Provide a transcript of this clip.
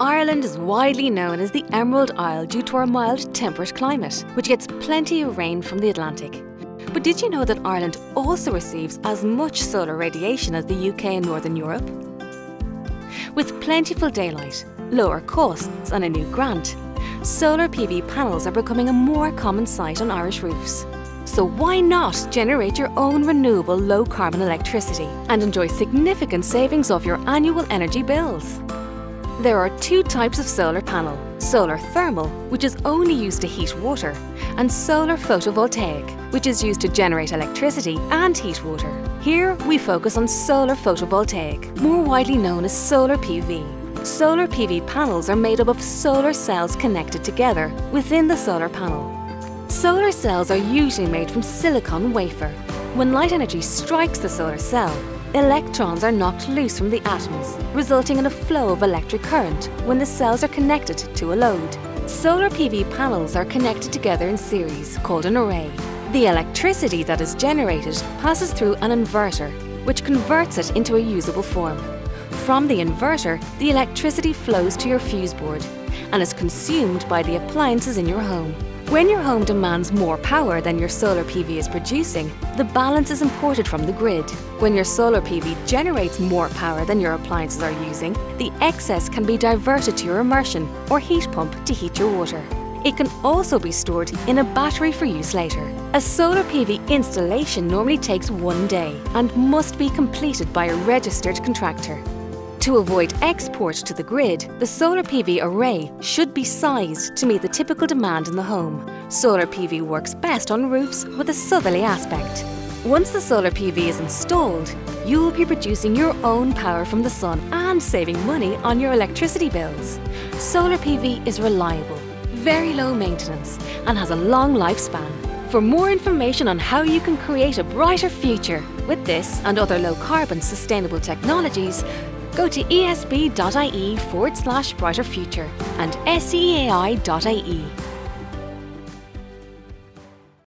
Ireland is widely known as the Emerald Isle due to our mild, temperate climate, which gets plenty of rain from the Atlantic. But did you know that Ireland also receives as much solar radiation as the UK and Northern Europe? With plentiful daylight, lower costs and a new grant, solar PV panels are becoming a more common sight on Irish roofs. So why not generate your own renewable low-carbon electricity and enjoy significant savings off your annual energy bills? There are two types of solar panel, solar thermal, which is only used to heat water, and solar photovoltaic, which is used to generate electricity and heat water. Here we focus on solar photovoltaic, more widely known as solar PV. Solar PV panels are made up of solar cells connected together within the solar panel. Solar cells are usually made from silicon wafer. When light energy strikes the solar cell, Electrons are knocked loose from the atoms, resulting in a flow of electric current when the cells are connected to a load. Solar PV panels are connected together in series, called an array. The electricity that is generated passes through an inverter, which converts it into a usable form. From the inverter, the electricity flows to your fuse board and is consumed by the appliances in your home. When your home demands more power than your solar PV is producing, the balance is imported from the grid. When your solar PV generates more power than your appliances are using, the excess can be diverted to your immersion or heat pump to heat your water. It can also be stored in a battery for use later. A solar PV installation normally takes one day and must be completed by a registered contractor. To avoid export to the grid, the solar PV array should be sized to meet the typical demand in the home. Solar PV works best on roofs with a southerly aspect. Once the solar PV is installed, you will be producing your own power from the sun and saving money on your electricity bills. Solar PV is reliable, very low maintenance and has a long lifespan. For more information on how you can create a brighter future with this and other low carbon sustainable technologies, go to esb.ie forward slash brighter future and seai.ie.